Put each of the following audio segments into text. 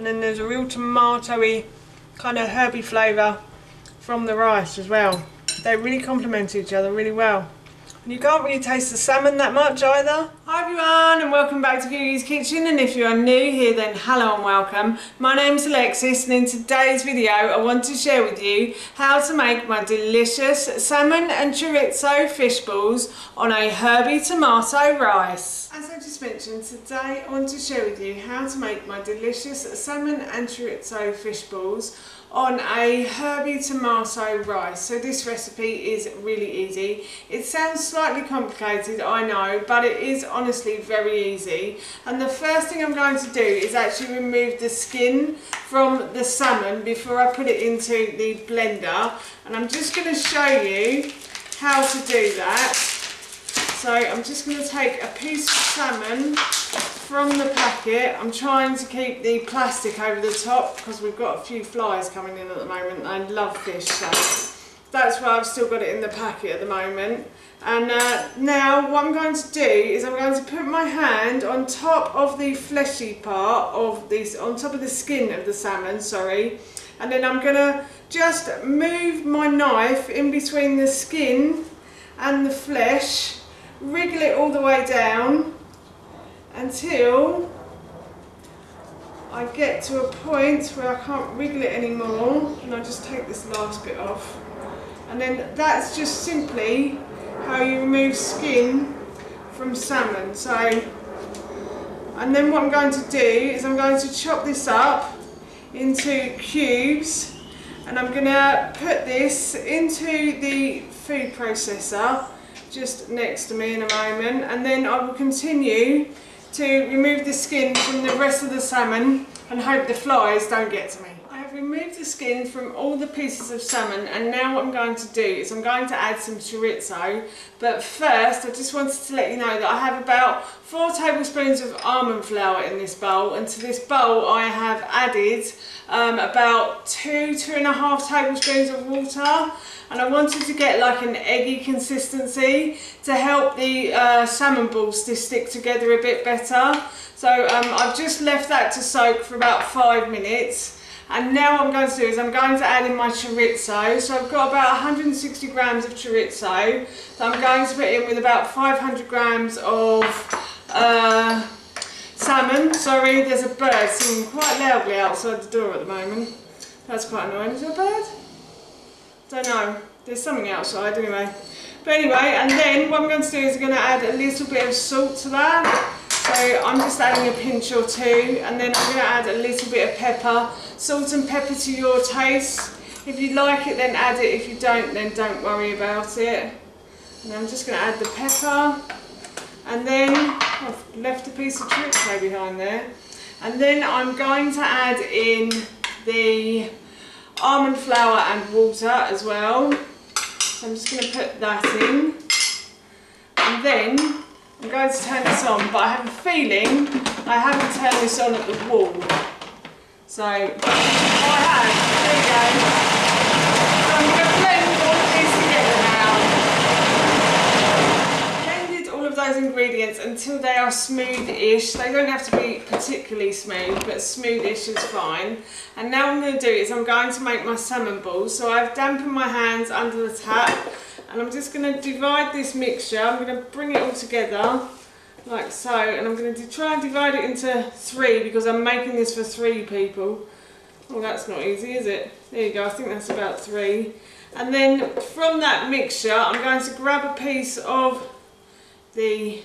and then there's a real tomatoey kind of herby flavour from the rice as well. They really complement each other really well. You can't really taste the salmon that much either. Hi everyone and welcome back to Googies Kitchen and if you are new here then hello and welcome. My name's Alexis and in today's video I want to share with you how to make my delicious salmon and chorizo fish balls on a herby tomato rice. As I just mentioned today I want to share with you how to make my delicious salmon and chorizo fish balls on a herby tomato rice. So this recipe is really easy. It sounds slightly complicated, I know, but it is honestly very easy. And the first thing I'm going to do is actually remove the skin from the salmon before I put it into the blender. And I'm just going to show you how to do that. So I'm just going to take a piece of salmon from the packet. I'm trying to keep the plastic over the top because we've got a few flies coming in at the moment. I love fish, so that's why I've still got it in the packet at the moment. And uh, now what I'm going to do is I'm going to put my hand on top of the fleshy part of this, on top of the skin of the salmon, sorry. And then I'm going to just move my knife in between the skin and the flesh, wriggle it all the way down until I get to a point where I can't wriggle it anymore and I just take this last bit off. And then that's just simply how you remove skin from salmon. So and then what I'm going to do is I'm going to chop this up into cubes and I'm going to put this into the food processor just next to me in a moment and then I will continue to remove the skin from the rest of the salmon and hope the flies don't get to me. I have removed the skin from all the pieces of salmon and now what I'm going to do is I'm going to add some chorizo. But first I just wanted to let you know that I have about four tablespoons of almond flour in this bowl and to this bowl I have added um, about two, two and a half tablespoons of water. And I wanted to get like an eggy consistency to help the uh, salmon balls to stick together a bit better. So um, I've just left that to soak for about five minutes and now what I'm going to do is I'm going to add in my chorizo. So I've got about 160 grams of chorizo. So I'm going to put in with about 500 grams of uh, salmon. Sorry, there's a bird singing quite loudly outside the door at the moment. That's quite annoying. Is there a bird? Don't know. There's something outside anyway. But anyway, and then what I'm going to do is I'm going to add a little bit of salt to that. So I'm just adding a pinch or two and then I'm going to add a little bit of pepper. Salt and pepper to your taste. If you like it then add it, if you don't then don't worry about it. And I'm just going to add the pepper and then I've left a piece of chorizo behind there. And then I'm going to add in the almond flour and water as well. So I'm just going to put that in. And then I'm going to turn this on, but I have a feeling I haven't turned this on at the wall. So, I have. There we go. I'm going to blend all of these together now. I've all of those ingredients until they are smooth-ish. They don't have to be particularly smooth, but smooth-ish is fine. And now what I'm going to do is I'm going to make my salmon balls. So I've dampened my hands under the tap and I'm just going to divide this mixture. I'm going to bring it all together like so and I'm going to try and divide it into three because I'm making this for three people. Oh, that's not easy, is it? There you go, I think that's about three. And then from that mixture, I'm going to grab a piece of the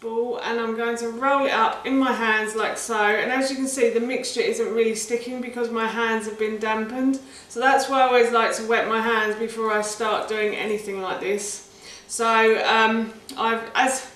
ball and I'm going to roll it up in my hands like so. And as you can see the mixture isn't really sticking because my hands have been dampened. So that's why I always like to wet my hands before I start doing anything like this. So um, I've as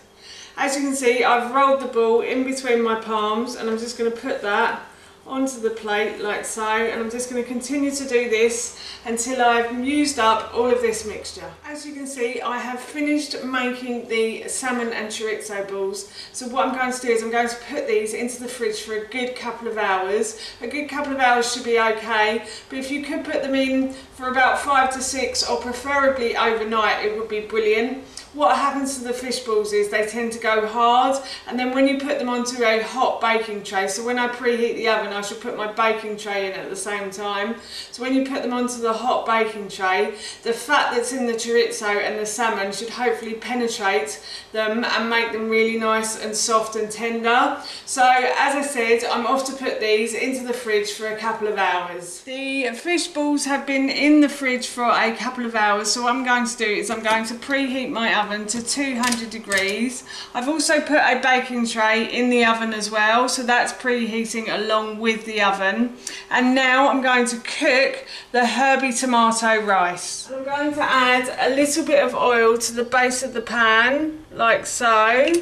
as you can see I've rolled the ball in between my palms and I'm just going to put that onto the plate like so and I'm just going to continue to do this until I've used up all of this mixture. As you can see I have finished making the salmon and chorizo balls so what I'm going to do is I'm going to put these into the fridge for a good couple of hours. A good couple of hours should be okay but if you could put them in for about five to six or preferably overnight it would be brilliant what happens to the fish balls is they tend to go hard and then when you put them onto a hot baking tray, so when I preheat the oven I should put my baking tray in at the same time, so when you put them onto the hot baking tray, the fat that's in the chorizo and the salmon should hopefully penetrate them and make them really nice and soft and tender. So as I said, I'm off to put these into the fridge for a couple of hours. The fish balls have been in the fridge for a couple of hours, so what I'm going to do is I'm going to preheat my oven to 200 degrees. I've also put a baking tray in the oven as well, so that's preheating along with the oven. And now I'm going to cook the herby tomato rice. I'm going to add a little bit of oil to the base of the pan, like so.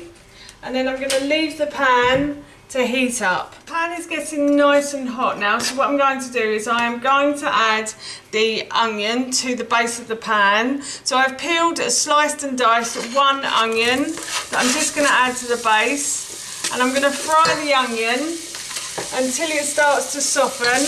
And then I'm going to leave the pan to heat up. The pan is getting nice and hot now so what I'm going to do is I am going to add the onion to the base of the pan. So I've peeled, sliced and diced one onion that I'm just going to add to the base and I'm going to fry the onion until it starts to soften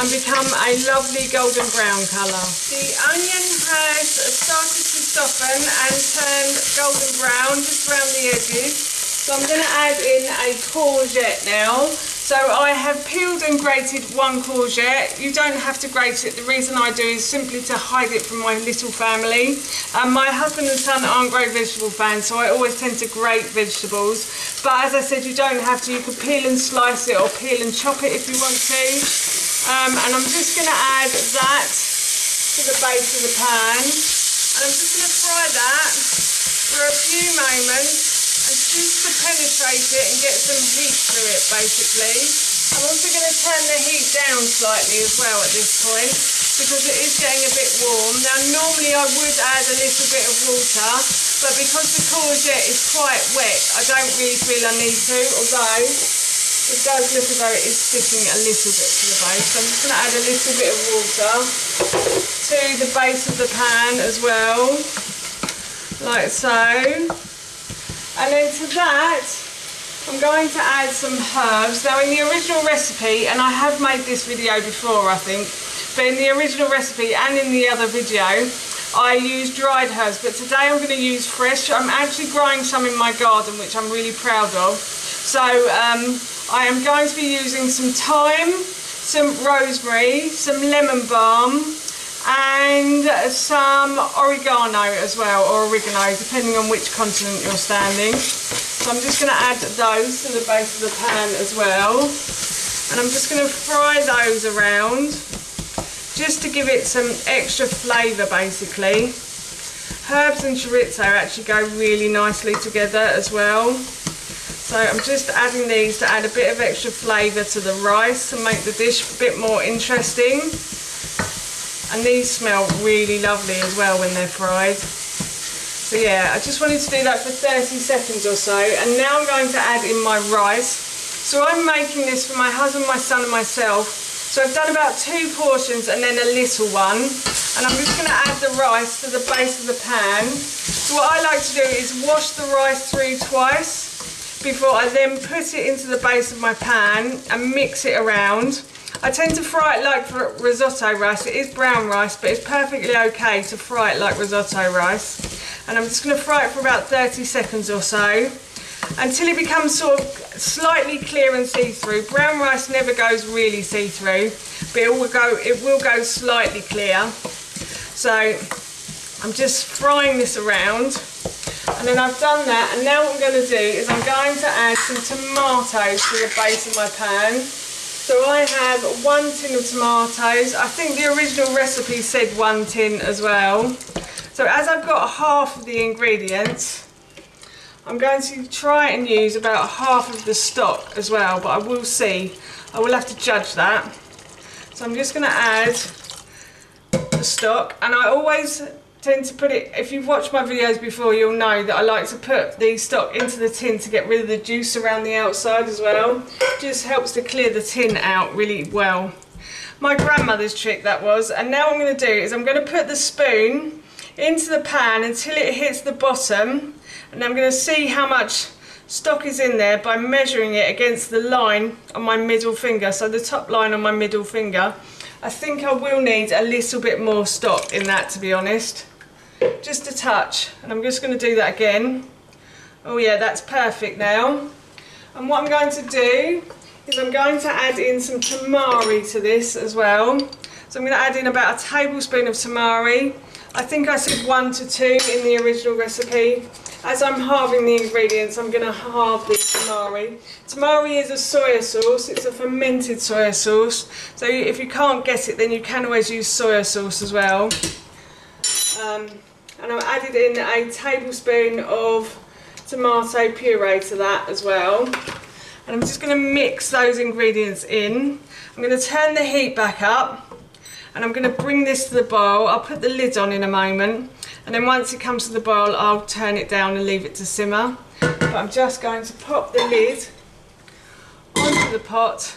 and become a lovely golden brown colour. The onion has started to soften and turn golden brown just around the edges so I'm going to add in a courgette now. So I have peeled and grated one courgette. You don't have to grate it. The reason I do is simply to hide it from my little family. Um, my husband and son aren't great vegetable fans, so I always tend to grate vegetables. But as I said, you don't have to. You could peel and slice it or peel and chop it if you want to. Um, and I'm just going to add that to the base of the pan. And I'm just going to fry that for a few moments just to penetrate it and get some heat through it basically. I'm also going to turn the heat down slightly as well at this point because it is getting a bit warm. Now normally I would add a little bit of water but because the courgette is quite wet I don't really feel I need to although it does look as though it is sticking a little bit to the base. So I'm just going to add a little bit of water to the base of the pan as well like so. And then to that, I'm going to add some herbs. Now in the original recipe, and I have made this video before I think, but in the original recipe and in the other video, I use dried herbs, but today I'm going to use fresh. I'm actually growing some in my garden, which I'm really proud of. So um, I am going to be using some thyme, some rosemary, some lemon balm, and some oregano as well, or oregano, depending on which continent you're standing. So I'm just going to add those to the base of the pan as well. And I'm just going to fry those around, just to give it some extra flavour basically. Herbs and chorizo actually go really nicely together as well. So I'm just adding these to add a bit of extra flavour to the rice and make the dish a bit more interesting. And these smell really lovely as well when they're fried. So yeah, I just wanted to do that for 30 seconds or so. And now I'm going to add in my rice. So I'm making this for my husband, my son and myself. So I've done about two portions and then a little one. And I'm just going to add the rice to the base of the pan. So what I like to do is wash the rice through twice before I then put it into the base of my pan and mix it around. I tend to fry it like risotto rice. It is brown rice, but it's perfectly okay to fry it like risotto rice. And I'm just going to fry it for about 30 seconds or so until it becomes sort of slightly clear and see-through. Brown rice never goes really see-through, but it will go it will go slightly clear. So I'm just frying this around and then I've done that and now what I'm going to do is I'm going to add some tomatoes to the base of my pan so I have one tin of tomatoes. I think the original recipe said one tin as well. So as I've got half of the ingredients, I'm going to try and use about half of the stock as well, but I will see. I will have to judge that. So I'm just going to add the stock, and I always tend to put it, if you've watched my videos before, you'll know that I like to put the stock into the tin to get rid of the juice around the outside as well. Just helps to clear the tin out really well. My grandmother's trick that was, and now I'm going to do is I'm going to put the spoon into the pan until it hits the bottom, and I'm going to see how much stock is in there by measuring it against the line on my middle finger, so the top line on my middle finger. I think I will need a little bit more stock in that to be honest just a touch and I'm just going to do that again. Oh yeah that's perfect now. And what I'm going to do is I'm going to add in some tamari to this as well. So I'm going to add in about a tablespoon of tamari. I think I said one to two in the original recipe. As I'm halving the ingredients I'm going to halve the tamari. Tamari is a soya sauce. It's a fermented soya sauce. So if you can't get it then you can always use soya sauce as well. Um, and I've added in a tablespoon of tomato puree to that as well. And I'm just going to mix those ingredients in. I'm going to turn the heat back up and I'm going to bring this to the boil. I'll put the lid on in a moment and then once it comes to the boil I'll turn it down and leave it to simmer. But I'm just going to pop the lid onto the pot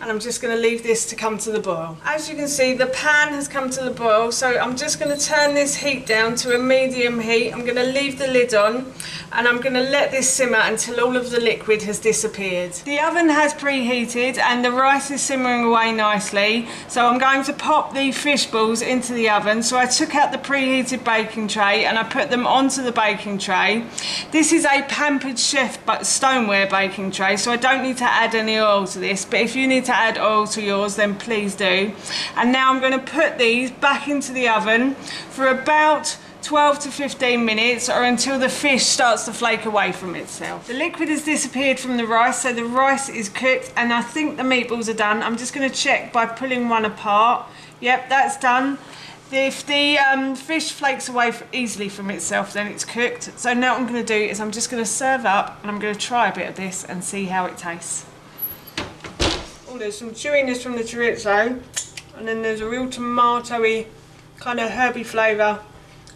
and I'm just going to leave this to come to the boil. As you can see the pan has come to the boil so I'm just going to turn this heat down to a medium heat. I'm going to leave the lid on and I'm going to let this simmer until all of the liquid has disappeared. The oven has preheated and the rice is simmering away nicely so I'm going to pop the fish balls into the oven. So I took out the preheated baking tray and I put them onto the baking tray. This is a Pampered Chef stoneware baking tray so I don't need to add any oil to this but if you need to add oil to yours then please do. And now I'm going to put these back into the oven for about 12 to 15 minutes or until the fish starts to flake away from itself. The liquid has disappeared from the rice so the rice is cooked and I think the meatballs are done. I'm just going to check by pulling one apart. Yep that's done. If the um, fish flakes away easily from itself then it's cooked. So now what I'm going to do is I'm just going to serve up and I'm going to try a bit of this and see how it tastes. Oh there's some chewiness from the chorizo and then there's a real tomatoey kind of herby flavour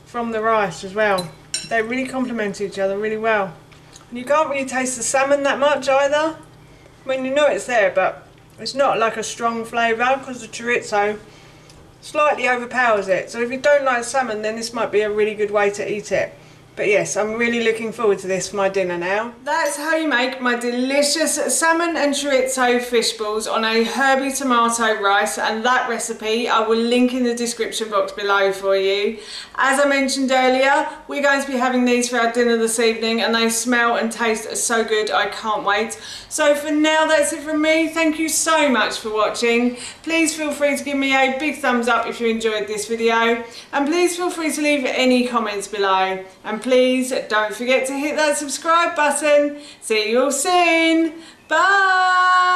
from the rice as well. They really complement each other really well. And you can't really taste the salmon that much either. I mean, you know it's there, but it's not like a strong flavour because the chorizo slightly overpowers it. So if you don't like salmon, then this might be a really good way to eat it. But yes, I'm really looking forward to this for my dinner now. That's how you make my delicious salmon and chorizo fish balls on a herby tomato rice and that recipe I will link in the description box below for you. As I mentioned earlier, we're going to be having these for our dinner this evening and they smell and taste so good, I can't wait. So for now, that's it from me. Thank you so much for watching. Please feel free to give me a big thumbs up if you enjoyed this video and please feel free to leave any comments below. And please don't forget to hit that subscribe button. See you all soon. Bye.